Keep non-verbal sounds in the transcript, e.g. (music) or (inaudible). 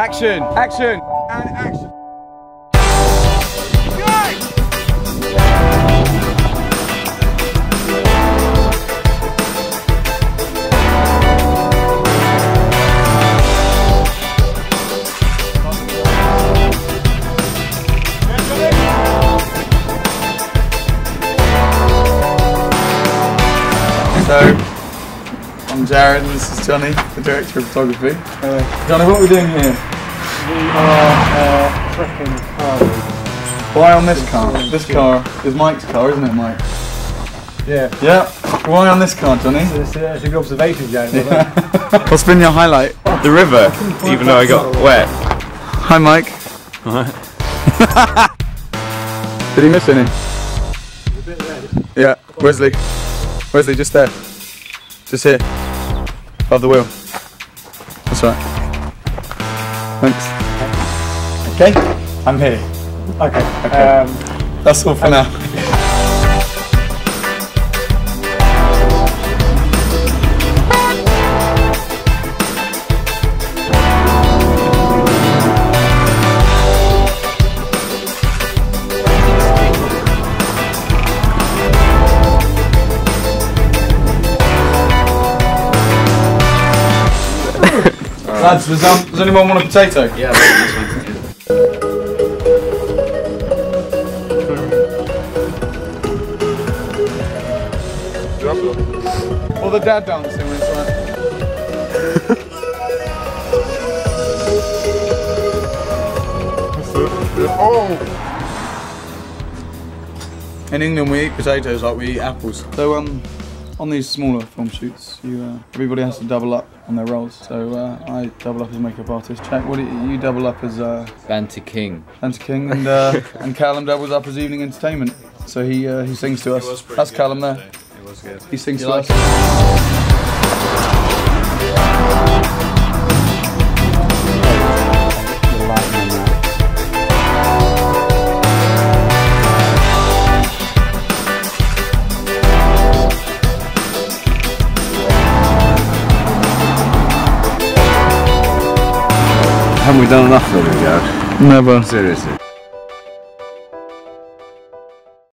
Action! Action! And action! So, I'm Jared and this is Johnny, the director of photography. Uh, Johnny, what are we doing here? We are uh, trekking hard. Why on this car? This car is Mike's car, isn't it, Mike? Yeah. Yeah. Why on this car, Johnny? That's, uh, that's a good observation, James. Yeah. (laughs) What's been your highlight? The river, even though I got wet. Hi, Mike. (laughs) Did he miss any? Yeah, Wesley. Wesley, just there. Just here. Above the wheel. That's right. Thanks. Okay, I'm here. Okay. Okay. Um, That's all for now. Lads, does, um, does anyone want a potato? Yeah, this one. Or the dad dancing when it's like. (laughs) In England, we eat potatoes like we eat apples. So, um, on these smaller film shoots, you uh, everybody has to double up on their roles. So, uh, I double up as makeup artist. Jack, what do you, you double up as uh, Banter King. Anti King, and uh, (laughs) and Callum doubles up as evening entertainment. So he uh, he sings to us. That's Callum there. It was good. He sings You to like us. hamıdan laf verir ya. Nə var? Serisi.